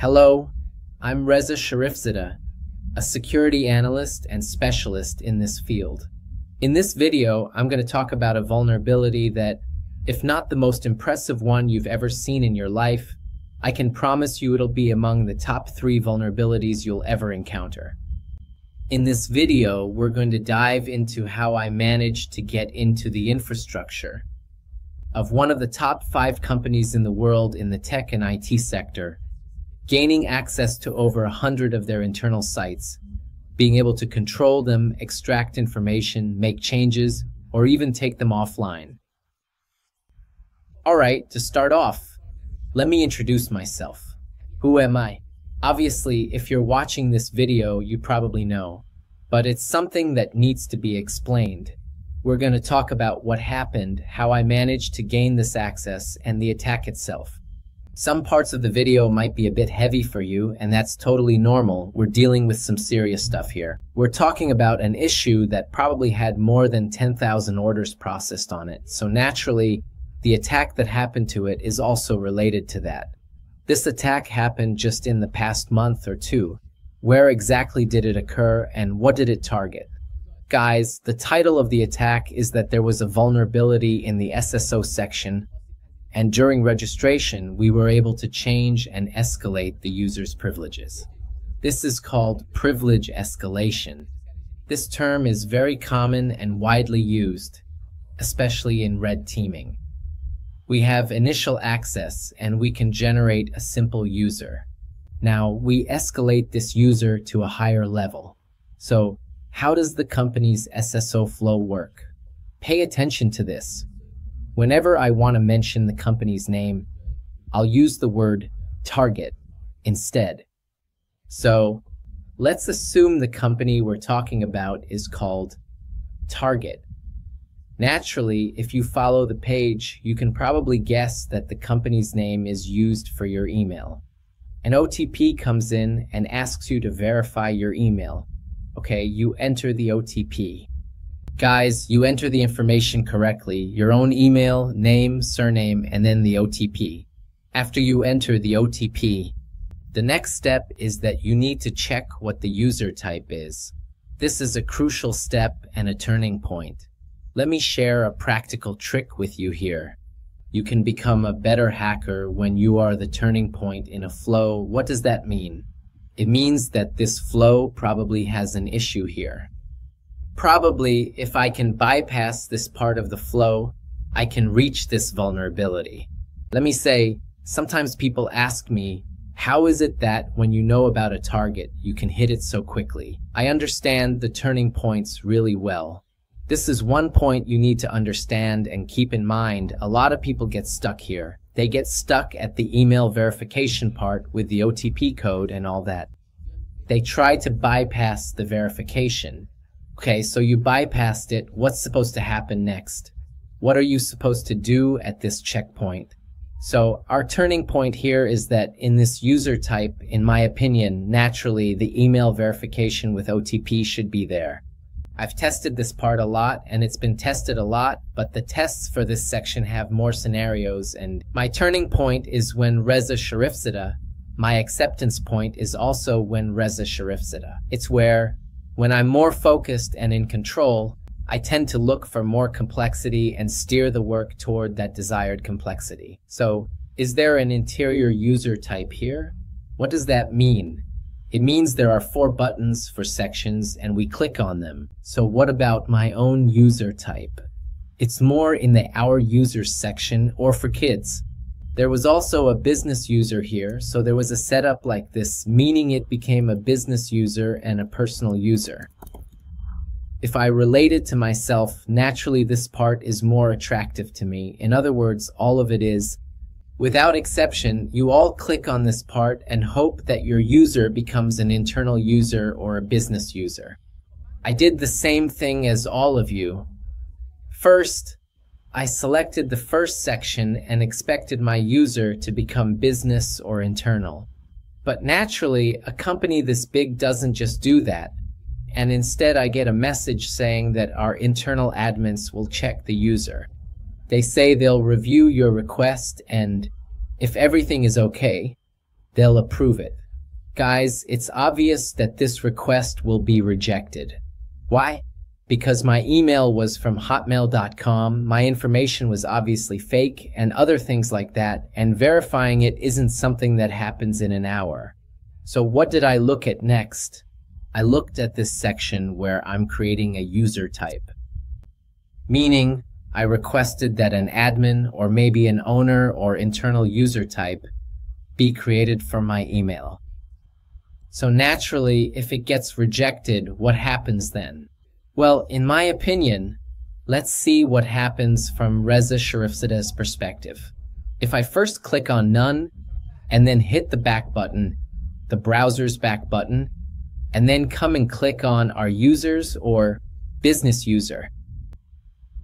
Hello, I'm Reza Sharifzadeh, a security analyst and specialist in this field. In this video, I'm going to talk about a vulnerability that, if not the most impressive one you've ever seen in your life, I can promise you it'll be among the top three vulnerabilities you'll ever encounter. In this video, we're going to dive into how I managed to get into the infrastructure of one of the top five companies in the world in the tech and IT sector gaining access to over a hundred of their internal sites, being able to control them, extract information, make changes, or even take them offline. All right, to start off, let me introduce myself. Who am I? Obviously, if you're watching this video, you probably know, but it's something that needs to be explained. We're going to talk about what happened, how I managed to gain this access, and the attack itself. Some parts of the video might be a bit heavy for you, and that's totally normal. We're dealing with some serious stuff here. We're talking about an issue that probably had more than 10,000 orders processed on it, so naturally, the attack that happened to it is also related to that. This attack happened just in the past month or two. Where exactly did it occur, and what did it target? Guys, the title of the attack is that there was a vulnerability in the SSO section and during registration, we were able to change and escalate the user's privileges. This is called privilege escalation. This term is very common and widely used, especially in red teaming. We have initial access and we can generate a simple user. Now, we escalate this user to a higher level. So, how does the company's SSO flow work? Pay attention to this. Whenever I want to mention the company's name, I'll use the word target instead. So let's assume the company we're talking about is called Target. Naturally, if you follow the page, you can probably guess that the company's name is used for your email. An OTP comes in and asks you to verify your email. Okay, you enter the OTP. Guys, you enter the information correctly, your own email, name, surname, and then the OTP. After you enter the OTP, the next step is that you need to check what the user type is. This is a crucial step and a turning point. Let me share a practical trick with you here. You can become a better hacker when you are the turning point in a flow. What does that mean? It means that this flow probably has an issue here probably if I can bypass this part of the flow, I can reach this vulnerability. Let me say, sometimes people ask me, how is it that when you know about a target, you can hit it so quickly? I understand the turning points really well. This is one point you need to understand and keep in mind. A lot of people get stuck here. They get stuck at the email verification part with the OTP code and all that. They try to bypass the verification Okay, so you bypassed it. What's supposed to happen next? What are you supposed to do at this checkpoint? So our turning point here is that in this user type, in my opinion, naturally the email verification with OTP should be there. I've tested this part a lot and it's been tested a lot, but the tests for this section have more scenarios and my turning point is when Reza Sharifzada. My acceptance point is also when Reza Sharifzada. It's where when I'm more focused and in control, I tend to look for more complexity and steer the work toward that desired complexity. So, is there an interior user type here? What does that mean? It means there are four buttons for sections and we click on them. So what about my own user type? It's more in the Our Users section or for kids. There was also a business user here, so there was a setup like this, meaning it became a business user and a personal user. If I relate it to myself, naturally this part is more attractive to me. In other words, all of it is, without exception, you all click on this part and hope that your user becomes an internal user or a business user. I did the same thing as all of you. First, I selected the first section and expected my user to become business or internal. But naturally, a company this big doesn't just do that. And instead, I get a message saying that our internal admins will check the user. They say they'll review your request and if everything is okay, they'll approve it. Guys, it's obvious that this request will be rejected. Why? Because my email was from hotmail.com, my information was obviously fake, and other things like that, and verifying it isn't something that happens in an hour. So what did I look at next? I looked at this section where I'm creating a user type. Meaning, I requested that an admin or maybe an owner or internal user type be created for my email. So naturally, if it gets rejected, what happens then? Well, in my opinion, let's see what happens from Reza Sharifzadeh's perspective. If I first click on none and then hit the back button, the browser's back button, and then come and click on our users or business user.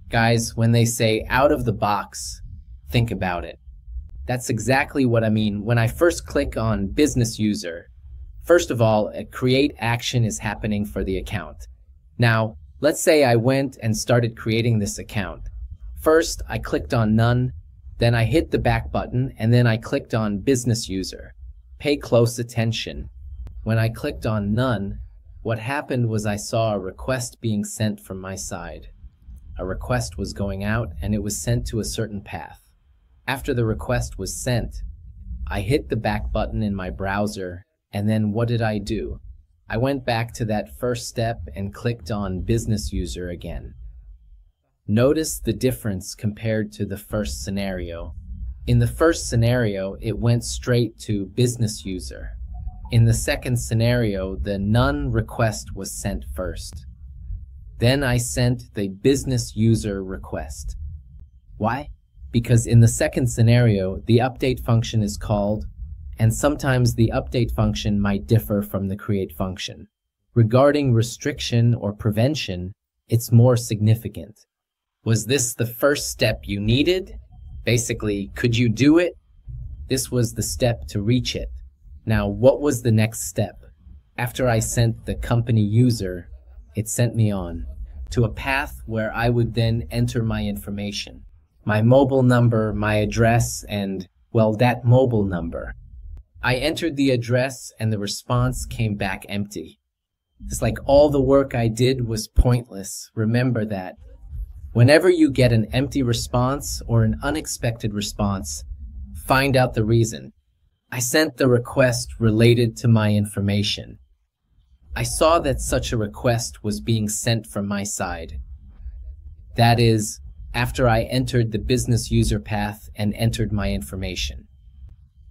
Guys, when they say out of the box, think about it. That's exactly what I mean when I first click on business user First of all, a create action is happening for the account. Now, let's say I went and started creating this account. First, I clicked on none, then I hit the back button, and then I clicked on business user. Pay close attention. When I clicked on none, what happened was I saw a request being sent from my side. A request was going out and it was sent to a certain path. After the request was sent, I hit the back button in my browser and then what did I do? I went back to that first step and clicked on Business User again. Notice the difference compared to the first scenario. In the first scenario, it went straight to Business User. In the second scenario, the none request was sent first. Then I sent the business user request. Why? Because in the second scenario, the update function is called and sometimes the update function might differ from the create function. Regarding restriction or prevention, it's more significant. Was this the first step you needed? Basically, could you do it? This was the step to reach it. Now, what was the next step? After I sent the company user, it sent me on to a path where I would then enter my information. My mobile number, my address, and, well, that mobile number. I entered the address and the response came back empty. It's like all the work I did was pointless. Remember that. Whenever you get an empty response or an unexpected response, find out the reason. I sent the request related to my information. I saw that such a request was being sent from my side. That is, after I entered the business user path and entered my information.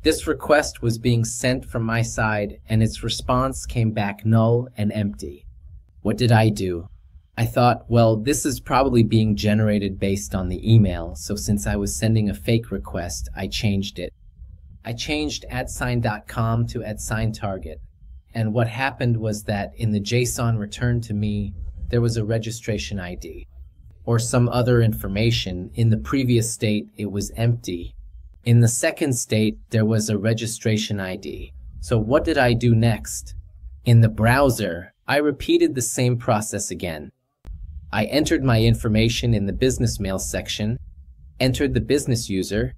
This request was being sent from my side, and its response came back null and empty. What did I do? I thought, well, this is probably being generated based on the email, so since I was sending a fake request, I changed it. I changed @sign.com to @sign_target, and what happened was that in the JSON returned to me, there was a registration ID, or some other information. In the previous state, it was empty, in the second state, there was a registration ID. So what did I do next? In the browser, I repeated the same process again. I entered my information in the business mail section, entered the business user,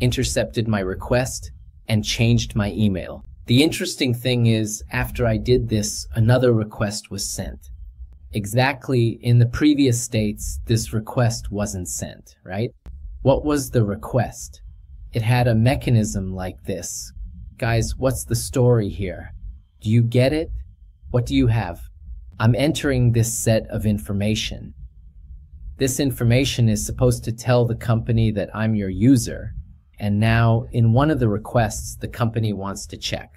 intercepted my request, and changed my email. The interesting thing is, after I did this, another request was sent. Exactly in the previous states, this request wasn't sent, right? What was the request? It had a mechanism like this. Guys, what's the story here? Do you get it? What do you have? I'm entering this set of information. This information is supposed to tell the company that I'm your user. And now, in one of the requests, the company wants to check.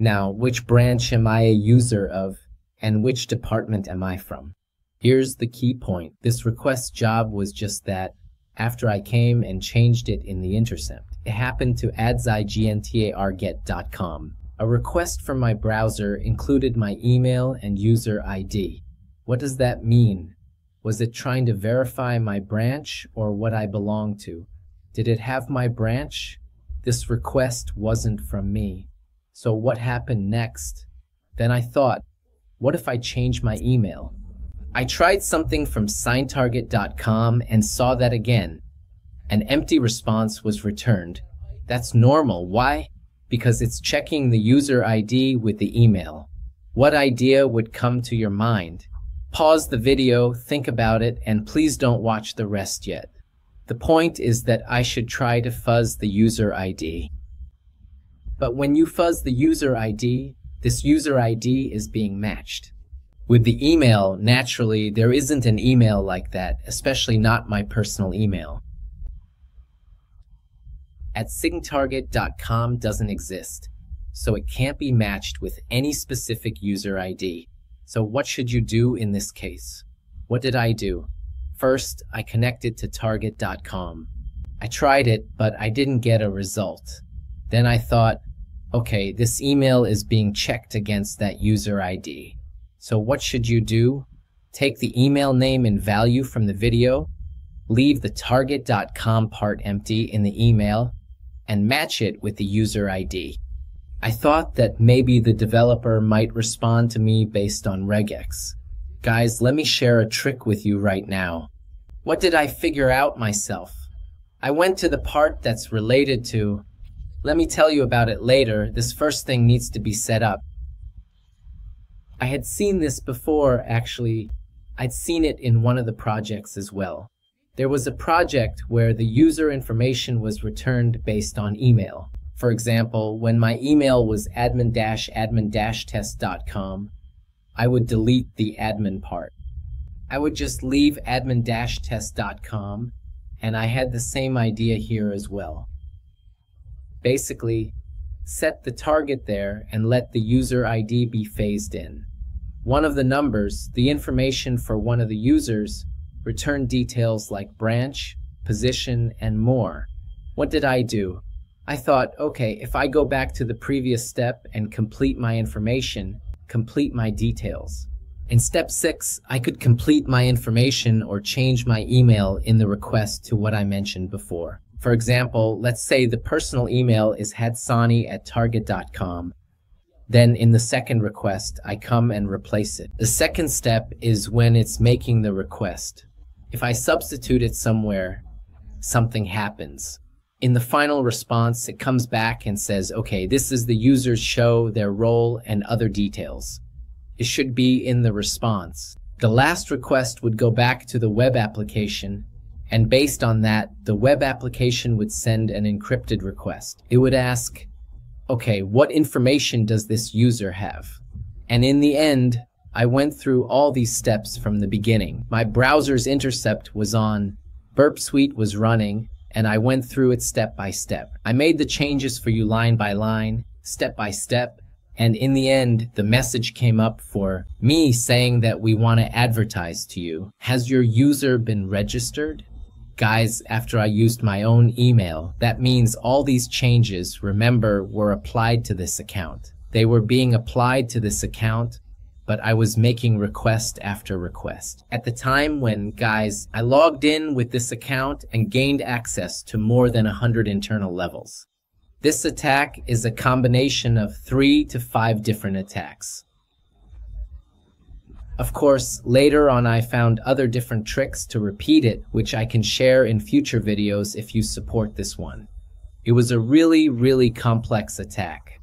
Now, which branch am I a user of, and which department am I from? Here's the key point. This request job was just that after I came and changed it in the intercept. It happened to adzigntarget.com. A request from my browser included my email and user ID. What does that mean? Was it trying to verify my branch or what I belong to? Did it have my branch? This request wasn't from me. So what happened next? Then I thought, what if I change my email? I tried something from signtarget.com and saw that again. An empty response was returned. That's normal. Why? because it's checking the user ID with the email. What idea would come to your mind? Pause the video, think about it, and please don't watch the rest yet. The point is that I should try to fuzz the user ID. But when you fuzz the user ID, this user ID is being matched. With the email, naturally, there isn't an email like that, especially not my personal email. At sigtarget.com doesn't exist, so it can't be matched with any specific user ID. So what should you do in this case? What did I do? First, I connected to target.com. I tried it, but I didn't get a result. Then I thought, okay, this email is being checked against that user ID. So what should you do? Take the email name and value from the video, leave the target.com part empty in the email, and match it with the user ID. I thought that maybe the developer might respond to me based on regex. Guys, let me share a trick with you right now. What did I figure out myself? I went to the part that's related to, let me tell you about it later, this first thing needs to be set up. I had seen this before, actually. I'd seen it in one of the projects as well. There was a project where the user information was returned based on email. For example, when my email was admin-admin-test.com, I would delete the admin part. I would just leave admin-test.com, and I had the same idea here as well. Basically, set the target there and let the user ID be phased in. One of the numbers, the information for one of the users, returned details like branch, position, and more. What did I do? I thought, okay, if I go back to the previous step and complete my information, complete my details. In step six, I could complete my information or change my email in the request to what I mentioned before. For example, let's say the personal email is hadsani at target.com. Then in the second request, I come and replace it. The second step is when it's making the request. If I substitute it somewhere, something happens. In the final response, it comes back and says, okay, this is the user's show, their role, and other details. It should be in the response. The last request would go back to the web application, and based on that, the web application would send an encrypted request. It would ask, okay, what information does this user have? And in the end, I went through all these steps from the beginning. My browser's intercept was on, Burp Suite was running, and I went through it step by step. I made the changes for you line by line, step by step, and in the end, the message came up for me saying that we want to advertise to you. Has your user been registered? Guys, after I used my own email, that means all these changes, remember, were applied to this account. They were being applied to this account but I was making request after request. At the time when, guys, I logged in with this account and gained access to more than 100 internal levels. This attack is a combination of three to five different attacks. Of course, later on I found other different tricks to repeat it, which I can share in future videos if you support this one. It was a really, really complex attack.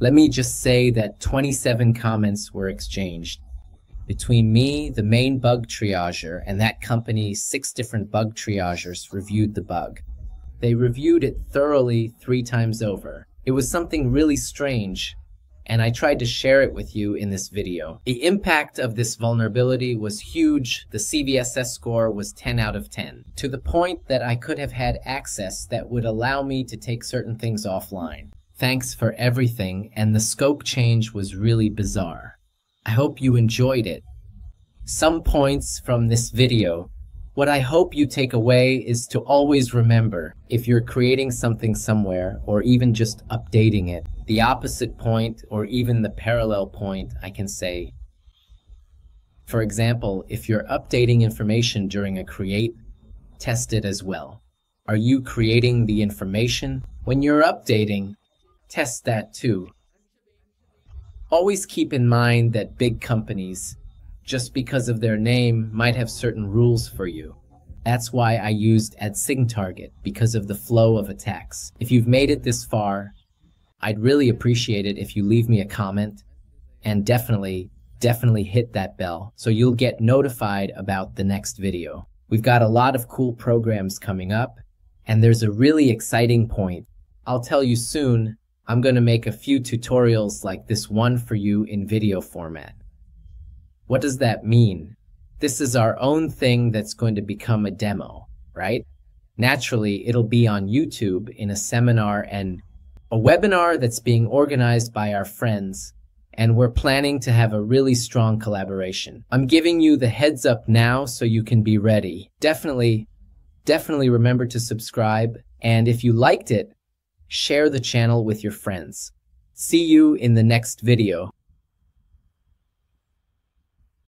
Let me just say that 27 comments were exchanged. Between me, the main bug triager, and that company's six different bug triagers reviewed the bug. They reviewed it thoroughly three times over. It was something really strange, and I tried to share it with you in this video. The impact of this vulnerability was huge. The CVSS score was 10 out of 10, to the point that I could have had access that would allow me to take certain things offline. Thanks for everything, and the scope change was really bizarre. I hope you enjoyed it. Some points from this video. What I hope you take away is to always remember, if you're creating something somewhere, or even just updating it, the opposite point, or even the parallel point, I can say. For example, if you're updating information during a create, test it as well. Are you creating the information? When you're updating, test that too. Always keep in mind that big companies, just because of their name, might have certain rules for you. That's why I used AdSigTarget, because of the flow of attacks. If you've made it this far, I'd really appreciate it if you leave me a comment and definitely, definitely hit that bell so you'll get notified about the next video. We've got a lot of cool programs coming up and there's a really exciting point. I'll tell you soon, I'm going to make a few tutorials like this one for you in video format. What does that mean? This is our own thing that's going to become a demo, right? Naturally, it'll be on YouTube in a seminar and a webinar that's being organized by our friends, and we're planning to have a really strong collaboration. I'm giving you the heads up now so you can be ready. Definitely, definitely remember to subscribe, and if you liked it, share the channel with your friends. See you in the next video.